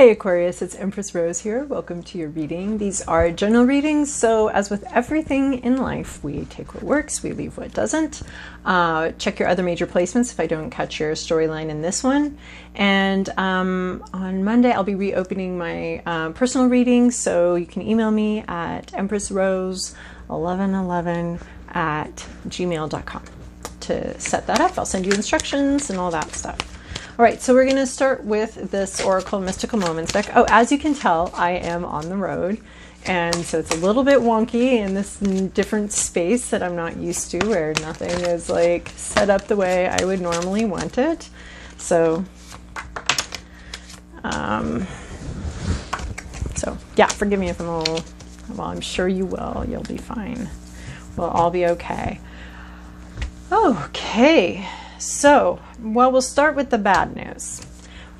Hey Aquarius, it's Empress Rose here. Welcome to your reading. These are general readings, so as with everything in life, we take what works, we leave what doesn't. Uh, check your other major placements if I don't catch your storyline in this one. And um, on Monday, I'll be reopening my uh, personal readings, so you can email me at empressrose1111 at gmail.com to set that up. I'll send you instructions and all that stuff. All right, so we're going to start with this Oracle Mystical Moments deck. Oh, as you can tell, I am on the road. And so it's a little bit wonky in this different space that I'm not used to where nothing is like set up the way I would normally want it. So, um, so yeah, forgive me if I'm a little, well, I'm sure you will. You'll be fine. We'll all be okay. Okay. So, well, we'll start with the bad news.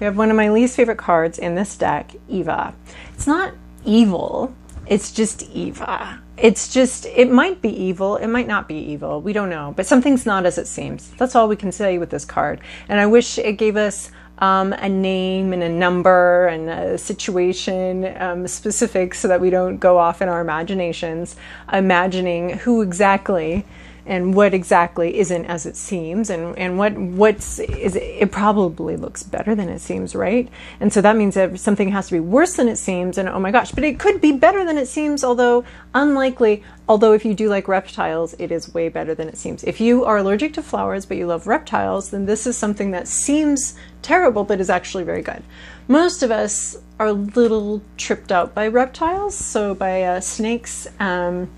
We have one of my least favorite cards in this deck, Eva. It's not evil, it's just Eva. It's just, it might be evil, it might not be evil, we don't know, but something's not as it seems. That's all we can say with this card. And I wish it gave us um, a name and a number and a situation um, specific so that we don't go off in our imaginations, imagining who exactly and what exactly isn't as it seems and, and what what's is it probably looks better than it seems right? And so that means that something has to be worse than it seems and oh my gosh but it could be better than it seems although unlikely although if you do like reptiles it is way better than it seems. If you are allergic to flowers but you love reptiles then this is something that seems terrible but is actually very good. Most of us are a little tripped out by reptiles so by uh, snakes um,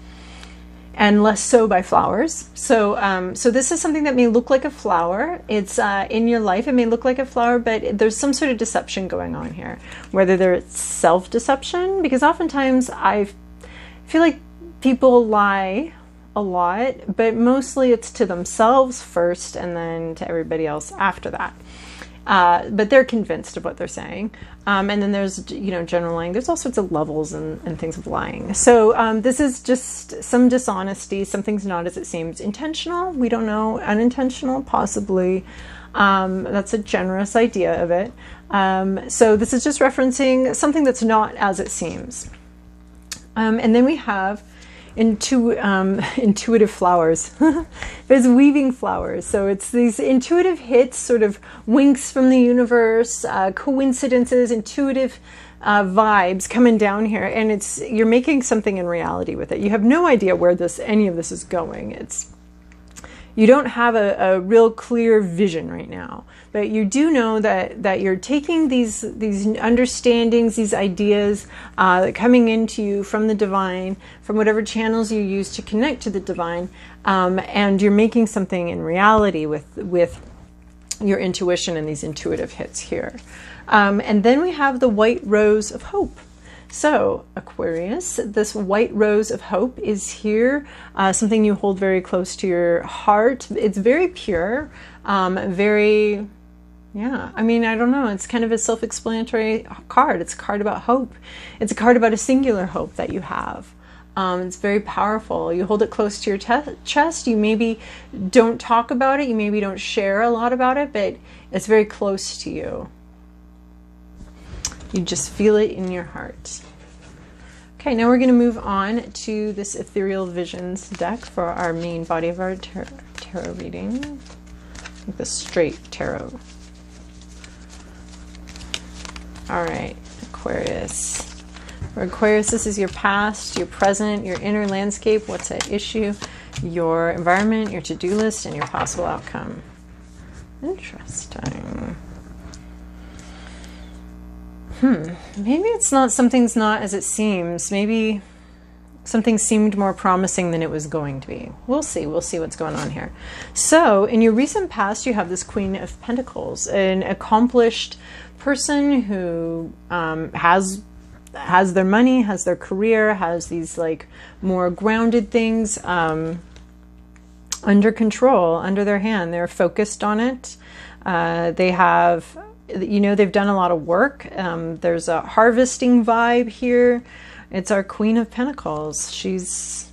and less so by flowers. So, um, so this is something that may look like a flower. It's uh, in your life. It may look like a flower, but there's some sort of deception going on here. Whether there's self-deception, because oftentimes I feel like people lie a lot, but mostly it's to themselves first, and then to everybody else after that. Uh, but they're convinced of what they're saying. Um, and then there's, you know, general lying. There's all sorts of levels and, and things of lying. So um, this is just some dishonesty. Something's not as it seems. Intentional, we don't know. Unintentional, possibly. Um, that's a generous idea of it. Um, so this is just referencing something that's not as it seems. Um, and then we have intu- um, intuitive flowers. There's weaving flowers. So it's these intuitive hits, sort of winks from the universe, uh, coincidences, intuitive uh, vibes coming down here, and it's you're making something in reality with it. You have no idea where this any of this is going. It's you don't have a, a real clear vision right now. But you do know that that you're taking these these understandings these ideas uh, coming into you from the divine from whatever channels you use to connect to the divine um, and you're making something in reality with with your intuition and these intuitive hits here. Um, and then we have the white rose of hope so, Aquarius, this white rose of hope is here, uh, something you hold very close to your heart. It's very pure, um, very, yeah, I mean, I don't know. It's kind of a self explanatory card. It's a card about hope, it's a card about a singular hope that you have. Um, it's very powerful. You hold it close to your chest. You maybe don't talk about it. You maybe don't share a lot about it, but it's very close to you. You just feel it in your heart. Okay, now we're going to move on to this Ethereal Visions deck for our main body of our tar tarot reading. like The straight tarot. All right, Aquarius. For Aquarius, this is your past, your present, your inner landscape, what's at issue, your environment, your to-do list, and your possible outcome. Interesting hmm, maybe it's not, something's not as it seems. Maybe something seemed more promising than it was going to be. We'll see. We'll see what's going on here. So, in your recent past, you have this Queen of Pentacles, an accomplished person who um, has has their money, has their career, has these like more grounded things um, under control, under their hand. They're focused on it. Uh, they have you know they've done a lot of work. Um, there's a harvesting vibe here. It's our Queen of Pentacles. She's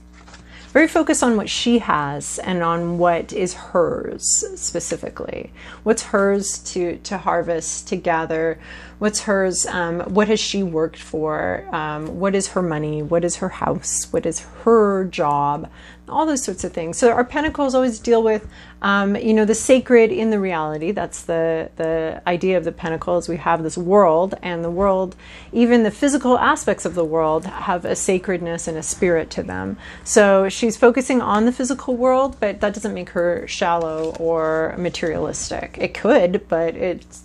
very focused on what she has and on what is hers specifically. What's hers to to harvest, to gather. What's hers? Um, what has she worked for? Um, what is her money? What is her house? What is her job? All those sorts of things. So our pentacles always deal with, um, you know, the sacred in the reality. That's the the idea of the pentacles. We have this world, and the world, even the physical aspects of the world, have a sacredness and a spirit to them. So she's focusing on the physical world, but that doesn't make her shallow or materialistic. It could, but it's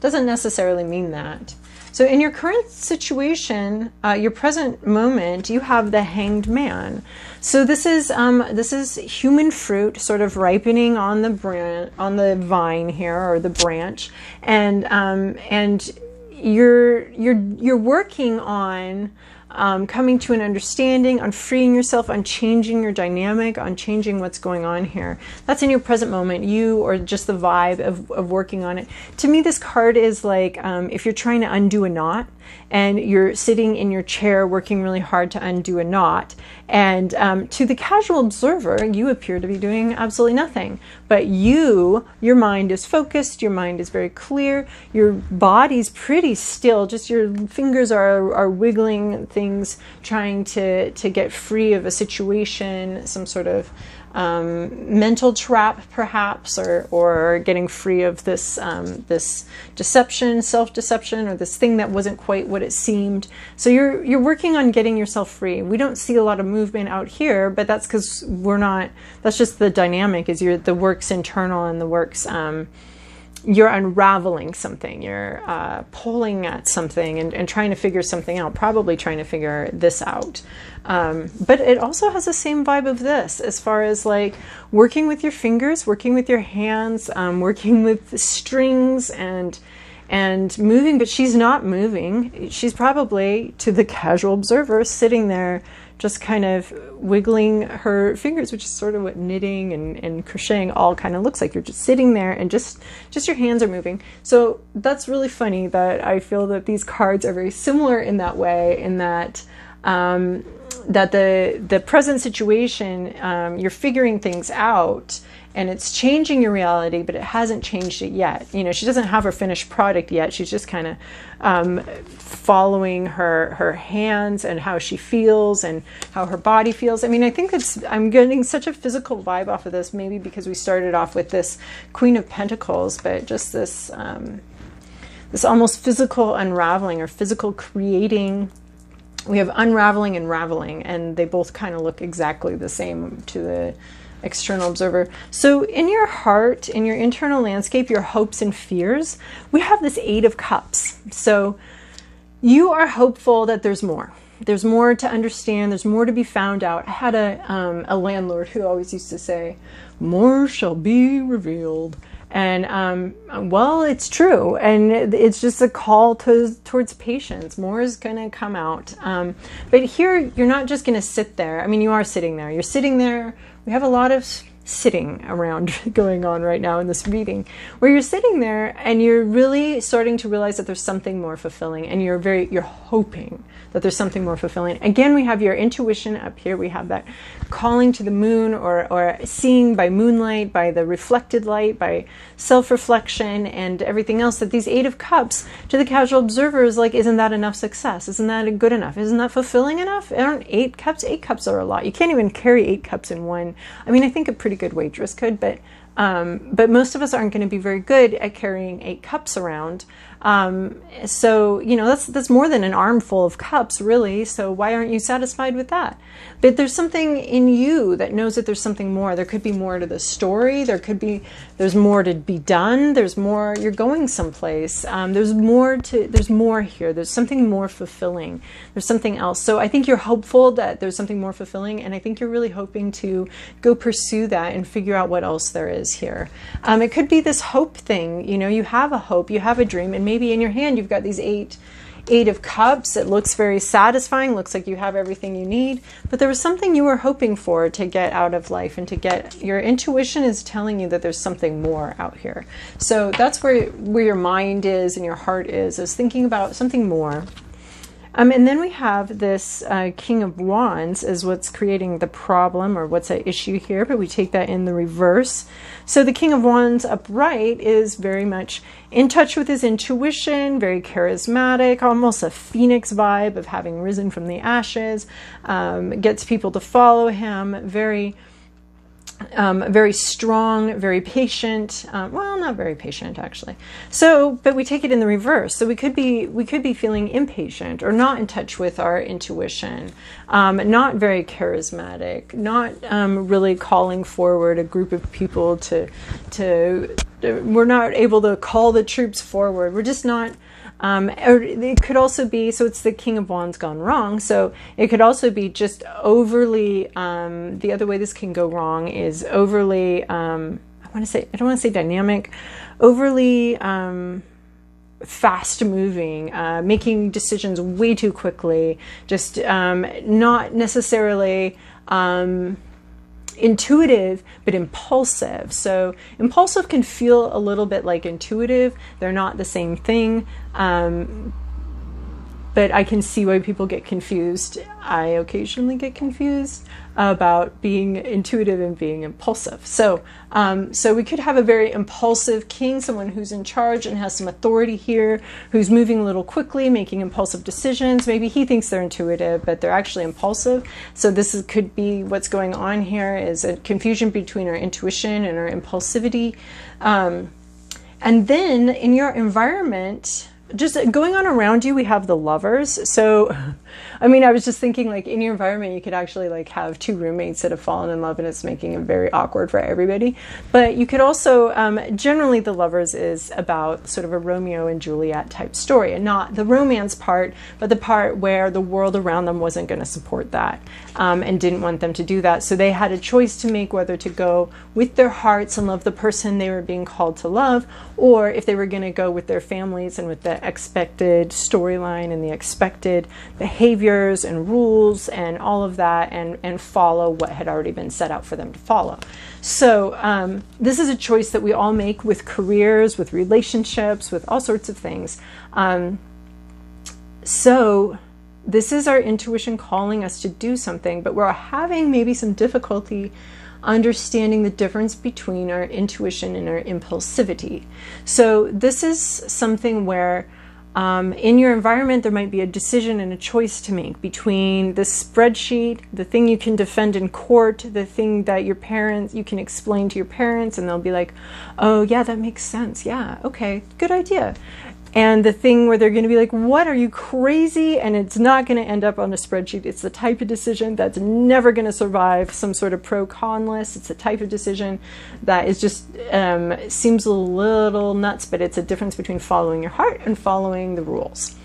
doesn't necessarily mean that. So, in your current situation, uh, your present moment, you have the Hanged Man. So this is um, this is human fruit, sort of ripening on the on the vine here or the branch, and um, and you're you're you're working on um, coming to an understanding, on freeing yourself, on changing your dynamic, on changing what's going on here. That's in your present moment, you or just the vibe of, of working on it. To me, this card is like um, if you're trying to undo a knot and you're sitting in your chair working really hard to undo a knot. And um, to the casual observer, you appear to be doing absolutely nothing. But you, your mind is focused, your mind is very clear, your body's pretty still, just your fingers are, are wiggling things, trying to, to get free of a situation, some sort of um, mental trap, perhaps, or or getting free of this um, this deception, self deception, or this thing that wasn't quite what it seemed. So you're you're working on getting yourself free. We don't see a lot of movement out here, but that's because we're not. That's just the dynamic. Is you're the work's internal and the work's. Um, you're unraveling something, you're uh, pulling at something and, and, trying to figure something out, probably trying to figure this out. Um, but it also has the same vibe of this as far as like working with your fingers, working with your hands, um, working with strings and and moving, but she's not moving. She's probably, to the casual observer, sitting there just kind of wiggling her fingers, which is sort of what knitting and, and crocheting all kind of looks like. You're just sitting there and just just your hands are moving. So that's really funny that I feel that these cards are very similar in that way, in that um, that the the present situation um, you're figuring things out and it's changing your reality, but it hasn't changed it yet. You know, she doesn't have her finished product yet. She's just kind of um, following her her hands and how she feels and how her body feels. I mean, I think it's I'm getting such a physical vibe off of this. Maybe because we started off with this Queen of Pentacles, but just this um, this almost physical unraveling or physical creating we have unraveling and raveling, and they both kind of look exactly the same to the external observer. So, in your heart, in your internal landscape, your hopes and fears, we have this Eight of Cups. So, you are hopeful that there's more. There's more to understand. There's more to be found out. I had a um, a landlord who always used to say, "More shall be revealed." And um, well, it's true, and it's just a call to towards patience. More is going to come out, um, but here you're not just going to sit there. I mean, you are sitting there. You're sitting there. We have a lot of sitting around going on right now in this meeting, where you're sitting there and you're really starting to realize that there's something more fulfilling, and you're very you're hoping that there's something more fulfilling. Again, we have your intuition up here. We have that calling to the moon or, or seeing by moonlight, by the reflected light, by self reflection, and everything else. That these Eight of Cups to the casual observer is like, isn't that enough success? Isn't that good enough? Isn't that fulfilling enough? Aren't eight cups? Eight cups are a lot. You can't even carry eight cups in one. I mean, I think a pretty good waitress could, but um, but most of us aren't going to be very good at carrying eight cups around. Um, so you know that's that's more than an armful of cups, really. So why aren't you satisfied with that? But there's something in you that knows that there's something more. There could be more to the story. There could be there's more to be done. There's more. You're going someplace. Um, there's more to. There's more here. There's something more fulfilling. There's something else. So I think you're hopeful that there's something more fulfilling, and I think you're really hoping to go pursue that and figure out what else there is here. Um, it could be this hope thing. You know, you have a hope, you have a dream, and maybe in your hand you've got these eight Eight of Cups. It looks very satisfying, looks like you have everything you need, but there was something you were hoping for to get out of life and to get your intuition is telling you that there's something more out here. So that's where where your mind is and your heart is is thinking about something more. Um, and then we have this uh, King of Wands is what's creating the problem or what's at issue here, but we take that in the reverse. So the King of Wands upright is very much in touch with his intuition, very charismatic, almost a phoenix vibe of having risen from the ashes, um, gets people to follow him, very um, very strong, very patient. Um, well, not very patient actually. So, but we take it in the reverse. So we could be we could be feeling impatient or not in touch with our intuition, um, not very charismatic, not um, really calling forward a group of people to to. We're not able to call the troops forward. We're just not um, or it could also be so it's the King of Wands gone wrong. So it could also be just overly. Um, the other way this can go wrong is overly. Um, I want to say I don't want to say dynamic, overly um, fast moving, uh, making decisions way too quickly, just um, not necessarily. Intuitive but impulsive. So, impulsive can feel a little bit like intuitive, they're not the same thing. Um, but I can see why people get confused. I occasionally get confused about being intuitive and being impulsive. So, um, so we could have a very impulsive king, someone who's in charge and has some authority here, who's moving a little quickly, making impulsive decisions. Maybe he thinks they're intuitive, but they're actually impulsive. So this is, could be what's going on here is a confusion between our intuition and our impulsivity. Um, and then in your environment, just going on around you, we have the lovers. So I mean, I was just thinking like in your environment, you could actually like have two roommates that have fallen in love and it's making it very awkward for everybody. But you could also, um, generally, the lovers is about sort of a Romeo and Juliet type story and not the romance part, but the part where the world around them wasn't going to support that um, and didn't want them to do that. So they had a choice to make whether to go with their hearts and love the person they were being called to love or if they were going to go with their families and with the expected storyline and the expected behavior behaviors and rules and all of that and, and follow what had already been set out for them to follow. So, um, this is a choice that we all make with careers, with relationships, with all sorts of things. Um, so, this is our intuition calling us to do something, but we're having maybe some difficulty understanding the difference between our intuition and our impulsivity. So, this is something where um, in your environment, there might be a decision and a choice to make between the spreadsheet, the thing you can defend in court, the thing that your parents, you can explain to your parents, and they'll be like, oh, yeah, that makes sense. Yeah, okay, good idea and the thing where they're going to be like, What are you crazy? And it's not going to end up on a spreadsheet. It's the type of decision that's never going to survive some sort of pro con list. It's the type of decision that is just um, seems a little nuts, but it's a difference between following your heart and following the rules.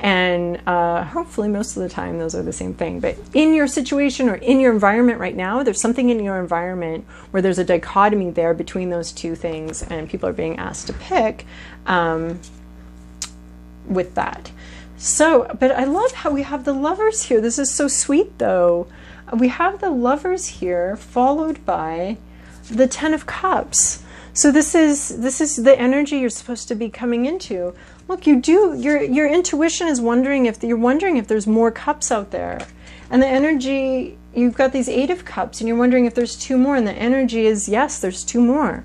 And uh, hopefully, most of the time, those are the same thing. But in your situation or in your environment right now, there's something in your environment where there's a dichotomy there between those two things, and people are being asked to pick. Um, with that. So, but I love how we have the lovers here. This is so sweet though. We have the lovers here followed by the 10 of cups. So this is this is the energy you're supposed to be coming into. Look, you do your your intuition is wondering if you're wondering if there's more cups out there. And the energy you've got these 8 of cups and you're wondering if there's two more and the energy is yes, there's two more.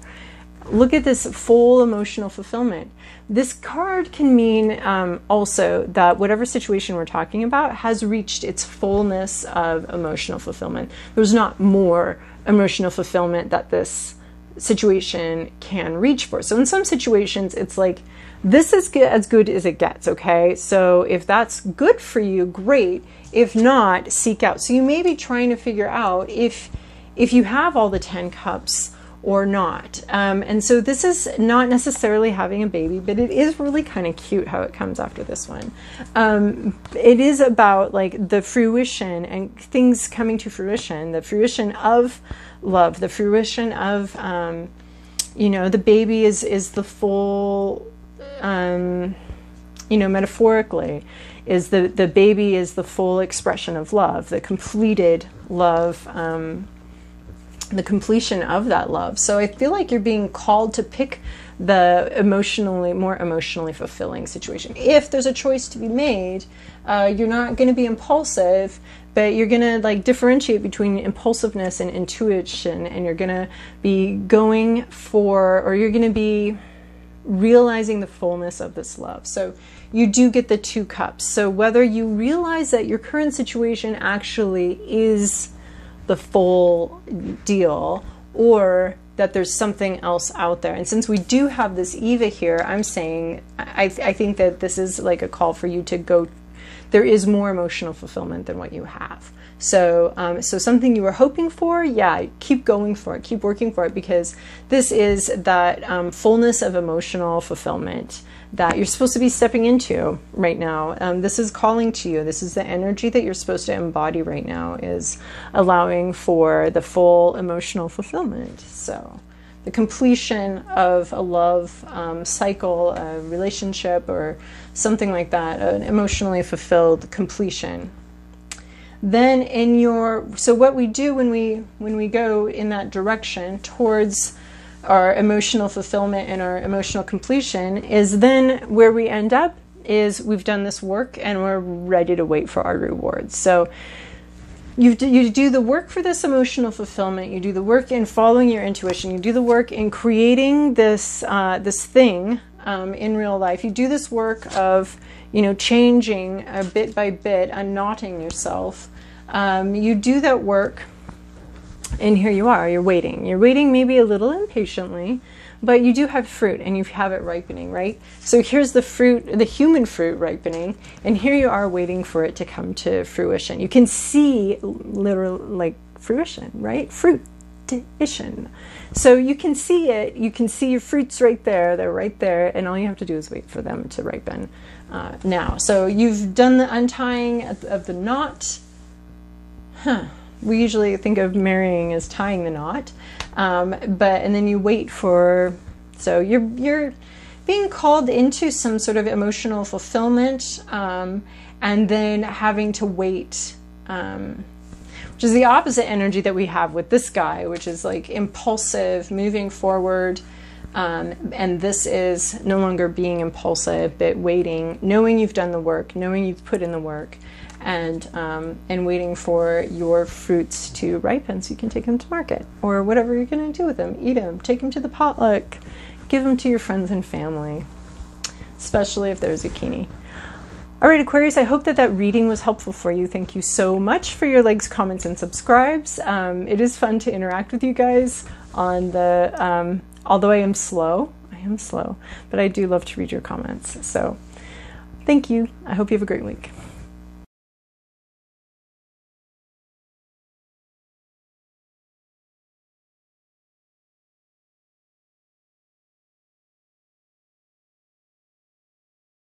Look at this full emotional fulfillment. This card can mean um, also that whatever situation we're talking about has reached its fullness of emotional fulfillment. There's not more emotional fulfillment that this situation can reach for. So in some situations, it's like, this is as good as it gets, okay? So if that's good for you, great. If not, seek out. So you may be trying to figure out if if you have all the 10 cups, or not. Um, and so this is not necessarily having a baby, but it is really kind of cute how it comes after this one. Um, it is about like the fruition and things coming to fruition, the fruition of love, the fruition of, um, you know, the baby is, is the full, um, you know, metaphorically, is the, the baby is the full expression of love, the completed love um, the completion of that love. So I feel like you're being called to pick the emotionally more emotionally fulfilling situation. If there's a choice to be made, uh, you're not going to be impulsive, but you're going to like differentiate between impulsiveness and intuition, and you're going to be going for, or you're going to be realizing the fullness of this love. So you do get the two cups. So whether you realize that your current situation actually is the full deal or that there's something else out there. And since we do have this Eva here, I'm saying I, I think that this is like a call for you to go. There is more emotional fulfillment than what you have. So, um, so something you were hoping for, yeah, keep going for it, keep working for it, because this is that um, fullness of emotional fulfillment that you're supposed to be stepping into right now. Um, this is calling to you. This is the energy that you're supposed to embody right now. Is allowing for the full emotional fulfillment. So the completion of a love um, cycle, a relationship, or something like that, an emotionally fulfilled completion then in your so what we do when we when we go in that direction towards our emotional fulfillment and our emotional completion is then where we end up is we've done this work and we're ready to wait for our rewards. So you do, you do the work for this emotional fulfillment. You do the work in following your intuition. You do the work in creating this uh, this thing um, in real life. You do this work of you know, changing a bit by bit, unknotting yourself. Um, you do that work, and here you are, you're waiting. You're waiting maybe a little impatiently, but you do have fruit and you have it ripening, right? So here's the fruit, the human fruit ripening, and here you are waiting for it to come to fruition. You can see literal like fruition, right? Fruition. So you can see it, you can see your fruits right there, they're right there, and all you have to do is wait for them to ripen uh, now. So you've done the untying of the knot. Huh. We usually think of marrying as tying the knot, um, but and then you wait for. So you're you're being called into some sort of emotional fulfillment, um, and then having to wait. Um, which is the opposite energy that we have with this guy, which is like impulsive, moving forward, um, and this is no longer being impulsive, but waiting, knowing you've done the work, knowing you've put in the work, and um, and waiting for your fruits to ripen so you can take them to market or whatever you're going to do with them. Eat them, take them to the potluck, give them to your friends and family, especially if they're zucchini. All right, Aquarius, I hope that that reading was helpful for you. Thank you so much for your likes, comments, and subscribes. Um, it is fun to interact with you guys on the um, Although I am slow, I am slow, but I do love to read your comments. So thank you. I hope you have a great week.